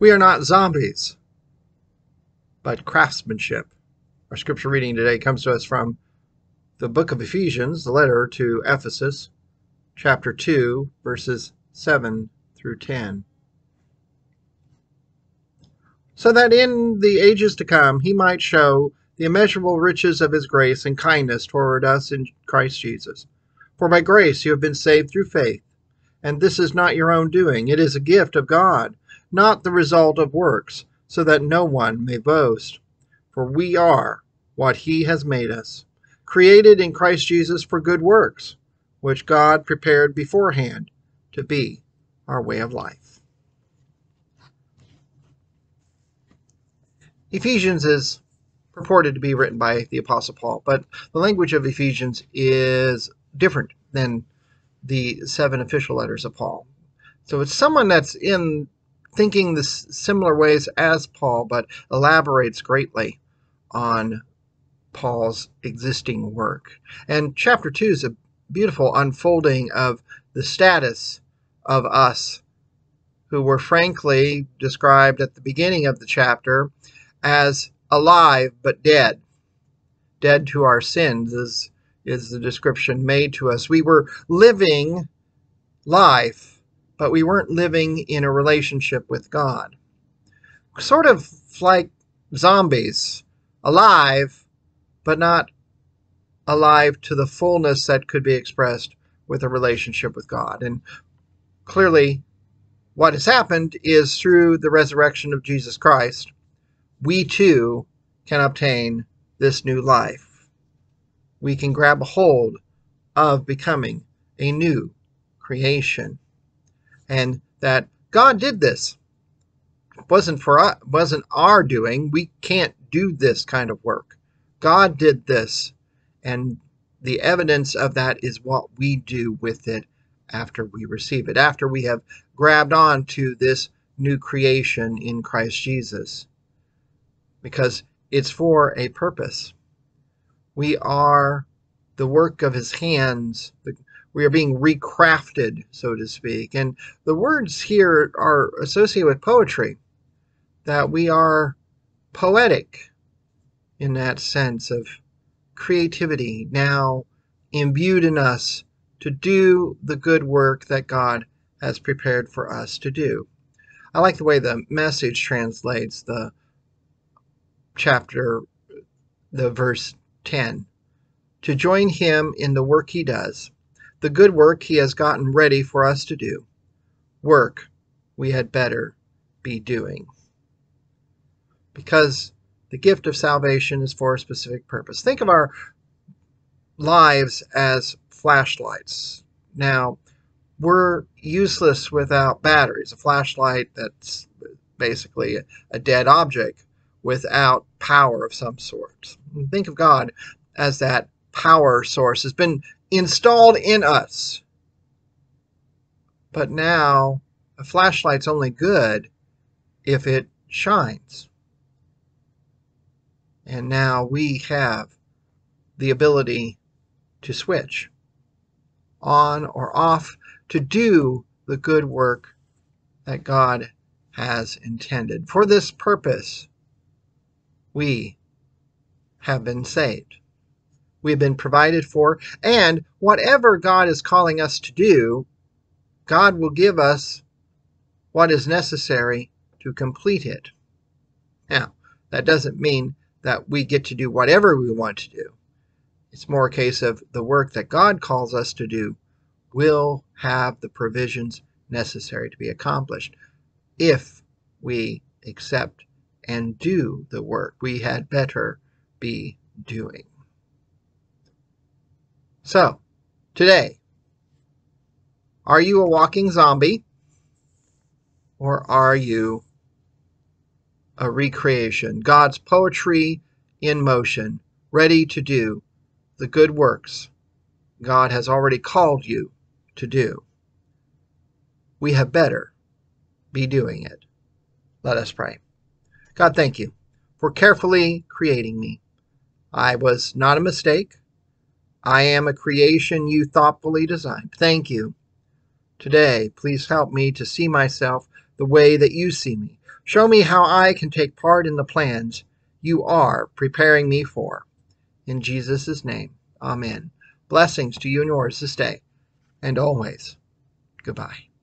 We are not zombies, but craftsmanship. Our scripture reading today comes to us from the book of Ephesians, the letter to Ephesus, chapter 2, verses 7 through 10. So that in the ages to come he might show the immeasurable riches of his grace and kindness toward us in Christ Jesus. For by grace you have been saved through faith, and this is not your own doing, it is a gift of God, not the result of works, so that no one may boast. For we are what he has made us, created in Christ Jesus for good works, which God prepared beforehand to be our way of life. Ephesians is purported to be written by the Apostle Paul, but the language of Ephesians is different than the seven official letters of Paul. So it's someone that's in thinking the similar ways as Paul, but elaborates greatly on Paul's existing work. And chapter 2 is a beautiful unfolding of the status of us who were frankly described at the beginning of the chapter as alive but dead. Dead to our sins is, is the description made to us. We were living life, but we weren't living in a relationship with God. Sort of like zombies, alive, but not alive to the fullness that could be expressed with a relationship with God. And clearly, what has happened is through the resurrection of Jesus Christ, we too can obtain this new life. We can grab a hold of becoming a new creation. And that God did this. It wasn't for us, wasn't our doing. We can't do this kind of work. God did this. And the evidence of that is what we do with it after we receive it, after we have grabbed on to this new creation in Christ Jesus because it's for a purpose. We are the work of his hands. We are being recrafted, so to speak. And the words here are associated with poetry, that we are poetic in that sense of creativity now imbued in us to do the good work that God has prepared for us to do. I like the way the message translates the chapter, the verse 10. To join him in the work he does, the good work he has gotten ready for us to do, work we had better be doing. Because the gift of salvation is for a specific purpose. Think of our lives as flashlights. Now, we're useless without batteries. A flashlight that's basically a dead object without power of some sort. Think of God as that power source has been installed in us. But now a flashlight's only good if it shines. And now we have the ability to switch on or off to do the good work that God has intended. For this purpose, we have been saved. We have been provided for, and whatever God is calling us to do, God will give us what is necessary to complete it. Now, that doesn't mean that we get to do whatever we want to do. It's more a case of the work that God calls us to do will have the provisions necessary to be accomplished if we accept and do the work we had better be doing. So, today, are you a walking zombie? Or are you a recreation? God's poetry in motion, ready to do the good works God has already called you to do. We have better be doing it. Let us pray. God, thank you for carefully creating me. I was not a mistake. I am a creation you thoughtfully designed. Thank you. Today, please help me to see myself the way that you see me, Show me how I can take part in the plans you are preparing me for. In Jesus' name, amen. Blessings to you and yours this day and always. Goodbye.